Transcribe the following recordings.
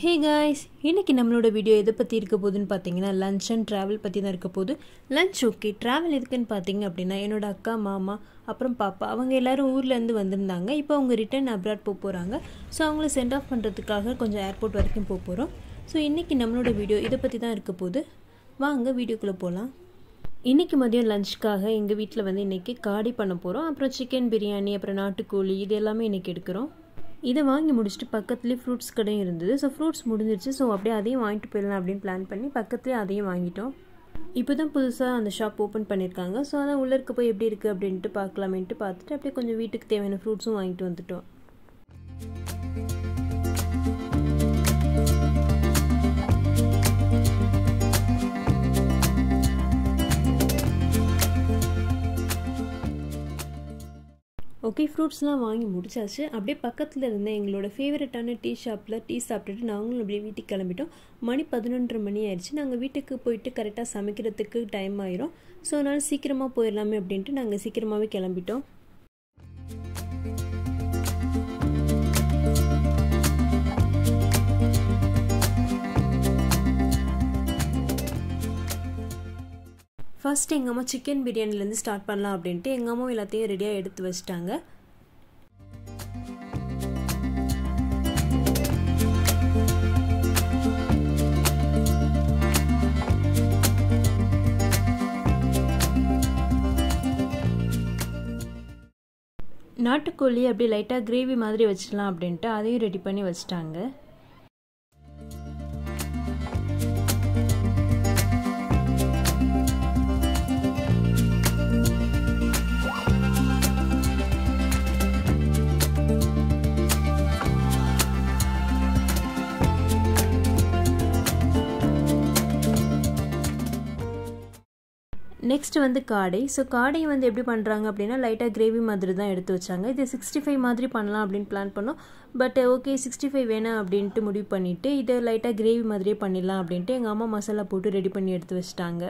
Hey guys இன்றைக்கி நம்மளோட video எதை பற்றி இருக்க போகுதுன்னு பார்த்தீங்கன்னா லஞ்ச் அண்ட் ட்ராவல் பற்றி தான் இருக்க போகுது. லஞ்ச் ஓகே ட்ராவல் எதுக்குன்னு பார்த்தீங்க அப்படின்னா என்னோட அக்கா மாமா அப்புறம் பாப்பா அவங்க எல்லோரும் ஊர்லேருந்து வந்திருந்தாங்க. இப்போ அவங்க ரிட்டர்ன் அப்ராட் போக போகிறாங்க ஸோ அவங்கள சென்ட் ஆஃப் பண்ணுறதுக்காக கொஞ்சம் ஏர்போர்ட் வரைக்கும் போக போகிறோம் ஸோ இன்றைக்கி நம்மளோட வீடியோ இதை பற்றி தான் இருக்க போகுது. வாங்க வீடியோக்குள்ளே போகலாம் இன்றைக்கி மதியம் லஞ்சுக்காக எங்கள் வீட்டில் வந்து இன்றைக்கி காடி பண்ண போகிறோம் அப்புறம் சிக்கன் பிரியாணி அப்புறம் நாட்டுக்கோழி இது எல்லாமே இன்றைக்கி எடுக்கிறோம். இதை வாங்கி முடிச்சுட்டு பக்கத்துலேயே ஃப்ரூட்ஸ் கடையும் இருந்தது. ஸோ ஃப்ரூட்ஸ் முடிஞ்சிருச்சு. ஸோ அப்படியே அதையும் வாங்கிட்டு போயிடலாம் அப்படின்னு பிளான் பண்ணி பக்கத்துலேயே அதையும் வாங்கிட்டோம். இப்போ தான் புதுசாக அந்த ஷாப் ஓப்பன் பண்ணியிருக்காங்க. ஸோ அதான் உள்ளே இருக்க போய் எப்படி இருக்குது அப்படின்ட்டு பார்க்கலாமேன்ட்டு பார்த்துட்டு அப்படியே கொஞ்சம் வீட்டுக்கு தேவையான ஃப்ரூட்ஸும் வாங்கிட்டு வந்துட்டோம். ஓகே ஃப்ரூட்ஸ்லாம் வாங்கி முடிச்சாச்சு. அப்படியே பக்கத்தில் இருந்த எங்களோட ஃபேவரட்டான டீ ஷாப்பில் டீ சாப்பிட்டுட்டு நாங்களும் அப்படியே வீட்டுக்கு கிளம்பிட்டோம். மணி பதினொன்றரை மணி ஆயிடுச்சு. நாங்கள் வீட்டுக்கு போயிட்டு கரெக்டாக சமைக்கிறதுக்கு டைம் ஆயிரும். ஸோ அதனால் சீக்கிரமாக போயிடலாமே அப்படின்ட்டு நாங்கள் சீக்கிரமாகவே கிளம்பிட்டோம். ஃபர்ஸ்ட் எங்கள் அம்மா சிக்கன் பிரியாணிலேருந்து ஸ்டார்ட் பண்ணலாம் அப்படின்ட்டு எங்கள் அம்மாவும் எல்லாத்தையும் ரெடியாக எடுத்து வச்சிட்டாங்க. நாட்டுக்கோழி அப்படியே லைட்டாக கிரேவி மாதிரி வச்சிடலாம் அப்படின்ட்டு அதையும் ரெடி பண்ணி வச்சிட்டாங்க. நெக்ஸ்ட் வந்து காடை. ஸோ காடை வந்து எப்படி பண்ணுறாங்க அப்படின்னா லைட்டாக கிரேவி மாதிரி தான் எடுத்து வச்சாங்க. இது சிக்ஸ்டி ஃபைவ் மாதிரி பண்ணலாம் அப்படின்னு பிளான் பண்ணோம். பட் ஓகே சிக்ஸ்டி ஃபைவ் வேணாம் அப்படின்ட்டு முடிவு பண்ணிவிட்டு இதை லைட்டாக கிரேவி மாதிரியே பண்ணிடலாம் அப்படின்ட்டு எங்கள் அம்மா மசாலா போட்டு ரெடி பண்ணி எடுத்து வச்சிட்டாங்க.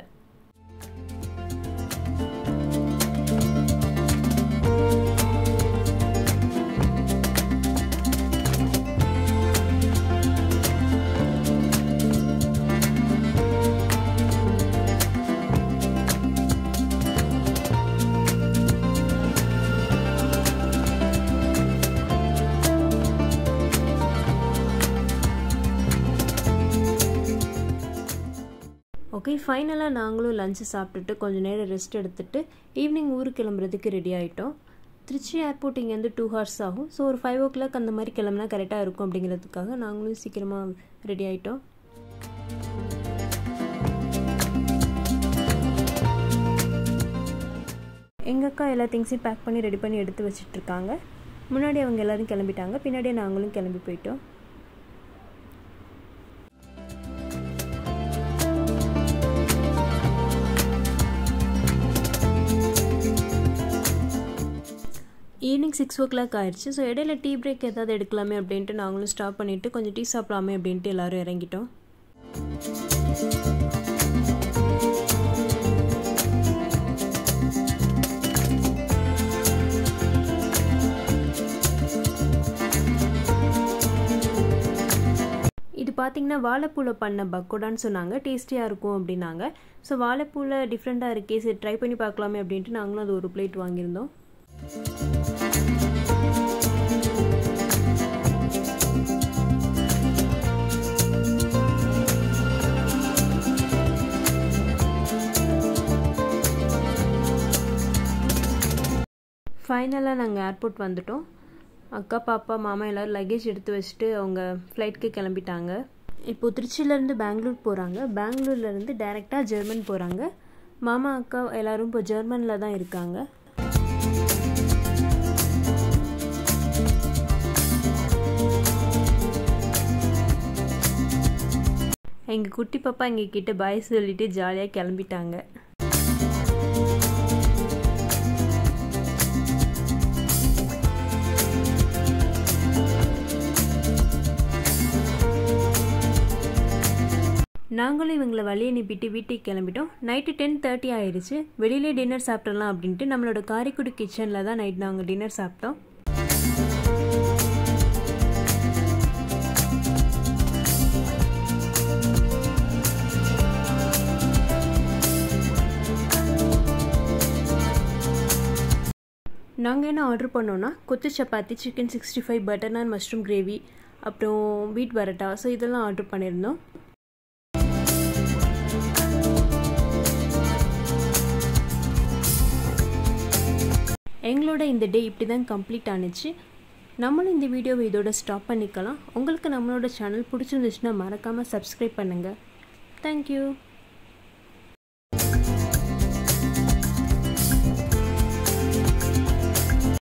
ஓகே ஃபைனலாக நாங்களும் லஞ்சு சாப்பிட்டுட்டு கொஞ்சம் நேரம் ரெஸ்ட் எடுத்துகிட்டு ஈவினிங் ஊருக்கு கிளம்புறதுக்கு ரெடி ஆகிட்டோம் திருச்சி ஏர்போர்ட் இங்கேருந்து டூ ஹவர்ஸ் ஆகும். ஸோ ஒரு ஃபைவ் ஓ கிளாக் அந்த மாதிரி கிளம்புனா கரெக்டாக இருக்கும் அப்படிங்கிறதுக்காக நாங்களும் சீக்கிரமாக ரெடி ஆகிட்டோம் எங்கள் அக்கா எல்லா திங்ஸையும் பேக் பண்ணி ரெடி பண்ணி எடுத்து வச்சுட்ருக்காங்க முன்னாடி அவங்க எல்லோரும் கிளம்பிட்டாங்க. பின்னாடியே நாங்களும் கிளம்பி போயிட்டோம். ஈவினிங் சிக்ஸ் ஓ கிளாக் ஆயிடுச்சு ஸோ இடையில டீ பிரேக் ஏதாவது எடுக்கலாமே அப்படின்ட்டு நாங்களும் ஸ்டாப் பண்ணிவிட்டு கொஞ்சம் டீ சாப்பிடலாமே அப்படின்ட்டு எல்லோரும் இறங்கிட்டோம். இது பார்த்திங்கன்னா வாழைப்பூவில் பண்ண பக்கோடான்னு சொன்னாங்க. டேஸ்டியாக இருக்கும் அப்படின்னாங்க. ஸோ வாழைப்பூவில் டிஃப்ரெண்ட்டாக இருக்கே. சரி ட்ரை பண்ணி பார்க்கலாமே அப்படின்ட்டு நாங்களும் அது ஒரு பிளேட் வாங்கியிருந்தோம். ஃபைனலாக நாங்கள் ஏர்போர்ட் வந்துட்டோம். அக்கா பாப்பா மாமா எல்லோரும் லக்கேஜ் எடுத்து வச்சுட்டு அவங்க ஃப்ளைட்க்கு கிளம்பிட்டாங்க. இப்போது திருச்சியிலேருந்து பெங்களூர் போகிறாங்க பெங்களூர்லேருந்து டைரெக்டாக ஜெர்மன் போகிறாங்க மாமா அக்கா எல்லோரும் இப்போ ஜெர்மனில் தான் இருக்காங்க. எங்கள் குட்டி பாப்பா எங்கள் கிட்டே பாய் சொல்லிட்டு ஜாலியாக கிளம்பிட்டாங்க. நாங்களும் இவங்களை வழி அனுப்பிட்டு வீட்டுக்கு கிளம்பிட்டோம். நைட்டு டென் தேர்ட்டி ஆயிடுச்சு வெளியிலே டின்னர் சாப்பிட்றலாம் அப்படின்ட்டு நம்மளோட காரைக்குடி கிச்சனில் தான் நைட் நாங்கள் டின்னர் சாப்பிட்டோம். நாங்கள் என்ன ஆர்டர் பண்ணோன்னா kothu chapati chicken sixty five butter naan mushroom gravy அப்புறம் வீட் பரோட்டா. ஸோ இதெல்லாம் ஆர்டர் பண்ணியிருந்தோம். எங்களோட இந்த டே இப்படி தான் கம்ப்ளீட் ஆனிச்சு. நம்மளும் இந்த வீடியோவை இதோட ஸ்டாப் பண்ணிக்கலாம். உங்களுக்கு நம்மளோட சேனல் பிடிச்சிருந்துச்சுன்னா மறக்காமல் சப்ஸ்கிரைப் பண்ணுங்கள் தேங்க்யூ